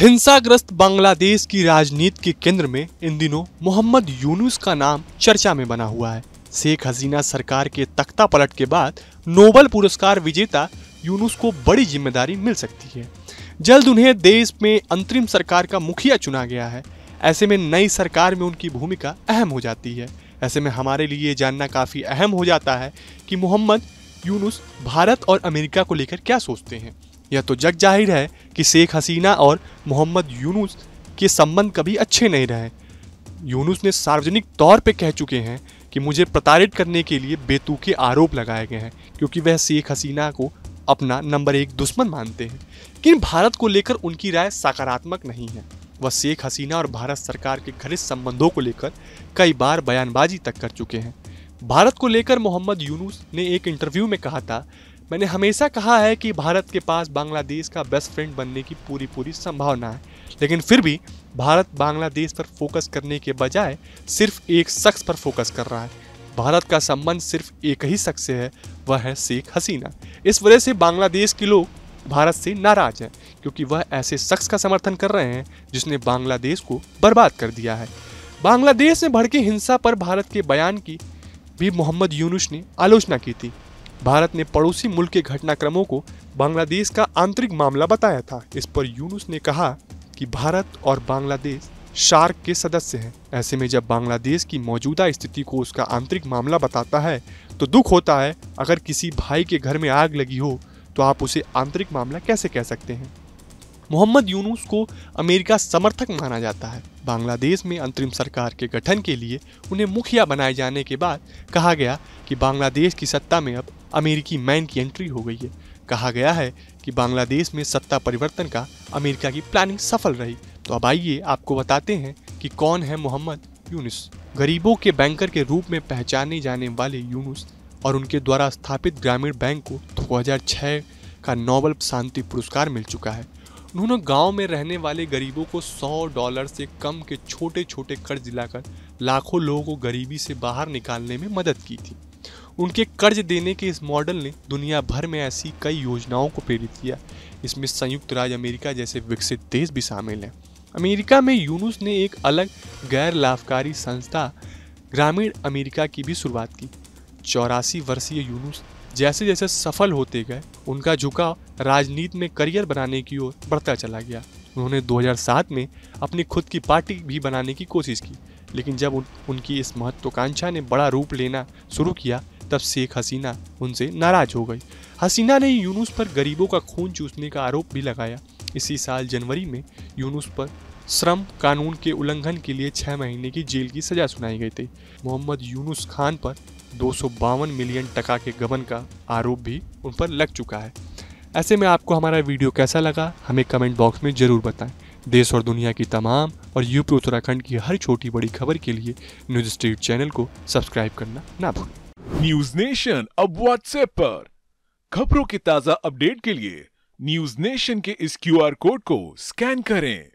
हिंसाग्रस्त बांग्लादेश की राजनीति के केंद्र में इन दिनों मोहम्मद यूनुस का नाम चर्चा में बना हुआ है। शेख हसीना सरकार के तख्ता पलट के बाद नोबल पुरस्कार विजेता यूनुस को बड़ी ज़िम्मेदारी मिल सकती है। जल्द उन्हें देश में अंतरिम सरकार का मुखिया चुना गया है। ऐसे में नई सरकार में उनकी भूमिका अहम हो जाती है। ऐसे में हमारे लिए ये जानना काफ़ी अहम हो जाता है कि मोहम्मद यूनुस भारत और अमेरिका को लेकर क्या सोचते हैं। यह तो जग ज़ाहिर है कि शेख हसीना और मोहम्मद यूनुस के संबंध कभी अच्छे नहीं रहे। यूनुस ने सार्वजनिक तौर पर कह चुके हैं कि मुझे प्रताड़ित करने के लिए बेतुके आरोप लगाए गए हैं, क्योंकि वह शेख हसीना को अपना नंबर एक दुश्मन मानते हैं। लेकिन भारत को लेकर उनकी राय सकारात्मक नहीं है? वह शेख हसीना और भारत सरकार के घनिष्ठ संबंधों को लेकर कई बार बयानबाजी तक कर चुके हैं। भारत को लेकर मोहम्मद यूनुस ने एक इंटरव्यू में कहा था मैंने हमेशा कहा है कि भारत के पास बांग्लादेश का बेस्ट फ्रेंड बनने की पूरी पूरी संभावना है। लेकिन फिर भी भारत बांग्लादेश पर फोकस करने के बजाय सिर्फ़ एक शख्स पर फोकस कर रहा है। भारत का संबंध सिर्फ़ एक ही शख्स से है, वह है शेख हसीना। इस वजह से बांग्लादेश के लोग भारत से नाराज़ हैं, क्योंकि वह ऐसे शख्स का समर्थन कर रहे हैं जिसने बांग्लादेश को बर्बाद कर दिया है। बांग्लादेश में भड़की हिंसा पर भारत के बयान की भी मोहम्मद यूनुस ने आलोचना की थी। भारत ने पड़ोसी मुल्क के घटनाक्रमों को बांग्लादेश का आंतरिक मामला बताया था। इस पर यूनुस ने कहा कि भारत और बांग्लादेश शार्क के सदस्य हैं। ऐसे में जब बांग्लादेश की मौजूदा स्थिति को उसका आंतरिक मामला बताता है तो दुख होता है, अगर किसी भाई के घर में आग लगी हो तो आप उसे आंतरिक मामला कैसे कह सकते हैं? मोहम्मद यूनुस को अमेरिका समर्थक माना जाता है। बांग्लादेश में अंतरिम सरकार के गठन के लिए उन्हें मुखिया बनाए जाने के बाद कहा गया कि बांग्लादेश की सत्ता में अब अमेरिकी मैन की एंट्री हो गई है। कहा गया है कि बांग्लादेश में सत्ता परिवर्तन का अमेरिका की प्लानिंग सफल रही। तो अब आइए आपको बताते हैं कि कौन है मोहम्मद यूनुस। गरीबों के बैंकर के रूप में पहचाने जाने वाले यूनुस और उनके द्वारा स्थापित ग्रामीण बैंक को 2006 का नोबल शांति पुरस्कार मिल चुका है। उन्होंने गाँव में रहने वाले गरीबों को 100 डॉलर से कम के छोटे छोटे कर्ज दिलाकर लाखों लोगों को गरीबी से बाहर निकालने में मदद की थी। उनके कर्ज देने के इस मॉडल ने दुनिया भर में ऐसी कई योजनाओं को प्रेरित किया। इसमें संयुक्त राज्य अमेरिका जैसे विकसित देश भी शामिल हैं। अमेरिका में यूनुस ने एक अलग गैर लाभकारी संस्था ग्रामीण अमेरिका की भी शुरुआत की। चौरासी वर्षीय यूनुस जैसे जैसे सफल होते गए उनका झुकाव राजनीति में करियर बनाने की ओर बढ़ता चला गया। उन्होंने 2007 में अपनी खुद की पार्टी भी बनाने की कोशिश की लेकिन जब उन, उनकी इस महत्वाकांक्षा ने बड़ा रूप लेना शुरू किया तब शेख हसीना उनसे नाराज़ हो गई। हसीना ने यूनुस पर गरीबों का खून चूसने का आरोप भी लगाया। इसी साल जनवरी में यूनुस पर श्रम कानून के उल्लंघन के लिए छह महीने की जेल की सजा सुनाई गई थी। मोहम्मद यूनुस खान पर दो सौ बावन मिलियन टका के गबन का आरोप भी उन पर लग चुका है। ऐसे में आपको हमारा वीडियो कैसा लगा, हमें कमेंट बॉक्स में ज़रूर बताएँ। देश और दुनिया की तमाम और यूपी उत्तराखंड की हर छोटी बड़ी खबर के लिए न्यूज़ स्ट्रीट चैनल को सब्सक्राइब करना ना भूलें। न्यूज़ नेशन अब व्हाट्सएप पर। खबरों के ताज़ा अपडेट के लिए न्यूज़ नेशन के इस क्यूआर कोड को स्कैन करें।